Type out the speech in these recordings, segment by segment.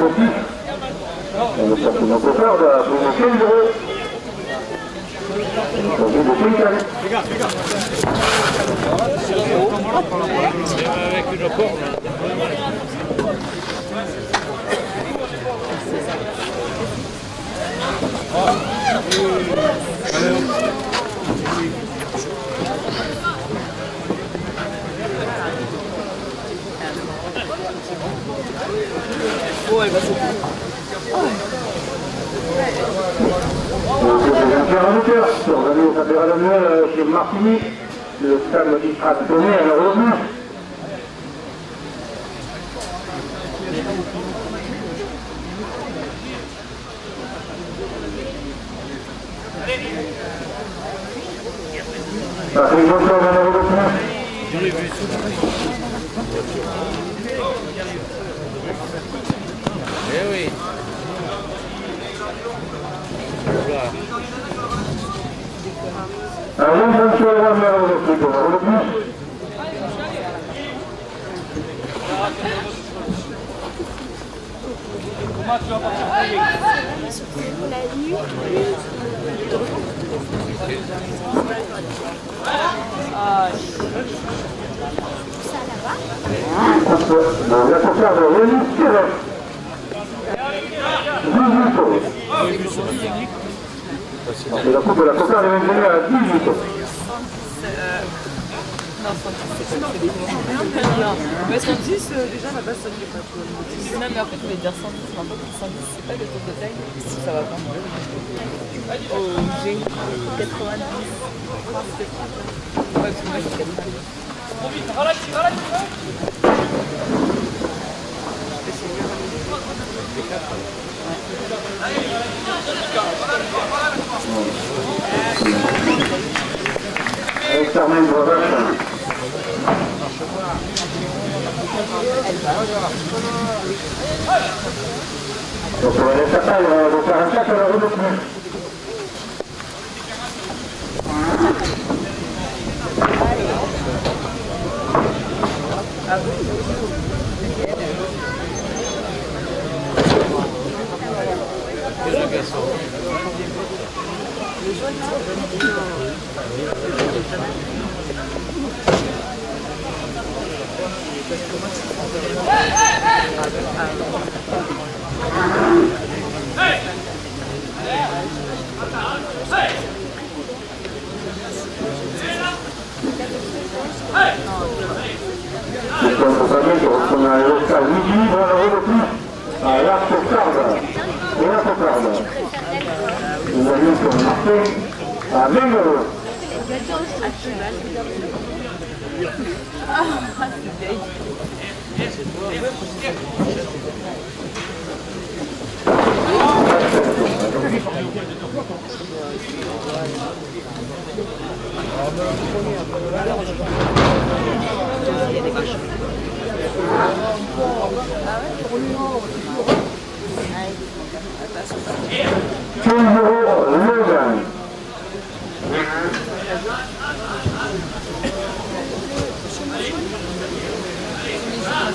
Atlantique. On est sorti de notre part, on a pris 15 euros. On a pris de 5 ans. Jean-Pierre Ramuteur, organisé au fédéral annuel chez Martigny, le samedi à la revue. Patrick Bonsoir dans la revue. Eh oui. Alors, Jean-François dans la revue, dans la revue. Bon, la concert de Rémi Thierry. 18 euros. Et la coupe concert est à 18 euros. Parce que 10, euh, déjà, la base, ça ne pas trop. Non, mais après, tu vas dire 110, mais en fait, 110, c'est pas le tour de taille. Ça va pas. Oh, j'ai 90. Ouais, parce que moi, j'ai 90. Avec Carmen Bravache. Donc on va laisser ça, on va faire un 4 à la rue de plus. Donc on va bien qu'on a un local équilibre à la rue de plus. À la cocarde. Et la cocarde. Nous avions sur Marseille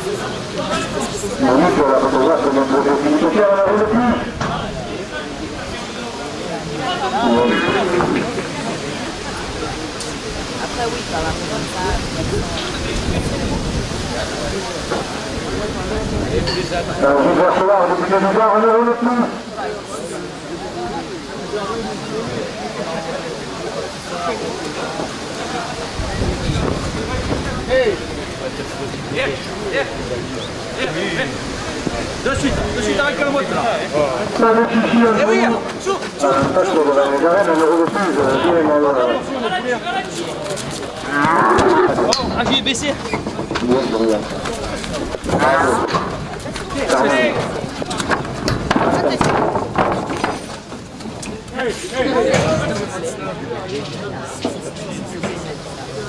On est la la. Après, oui, va comme ça. Alors, je vais recevoir le député du Var à la rue de Viens, viens, viens. De suite, de suite avec le mot là. Eh oui. Ah, j'ai baissé.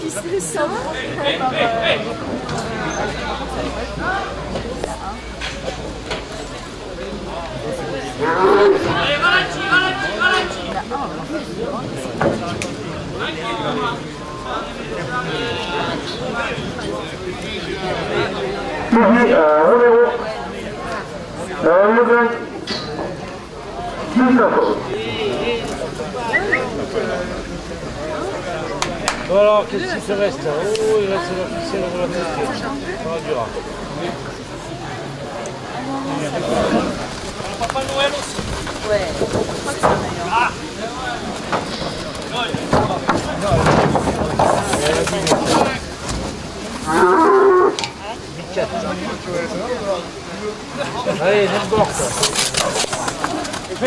Qui se sent alors, qu'est-ce qui se reste Oh, il reste l'officiel de la question. Ça va durer. Papa Noël aussi Ouais. Ah 4. Allez, netboard. On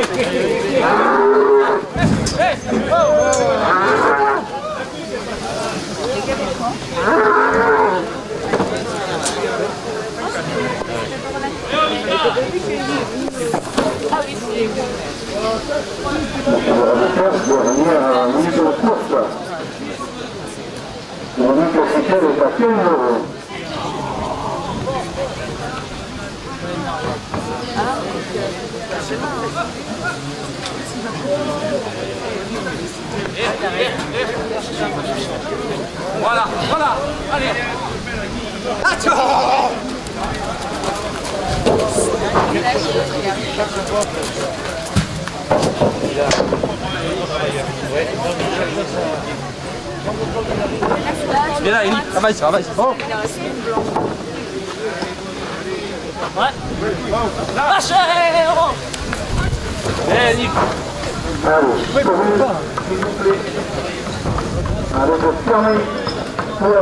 va faire mise. On. Viens là, Eli, travaille, travaille. Bon. Ouais. Lâchez Eh, Nick. Allez, commune, s'il vous plaît. Avec le fermé pour la.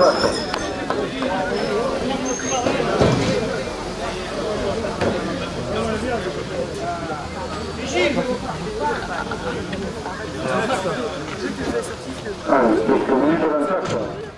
А, здесь у меня контакта.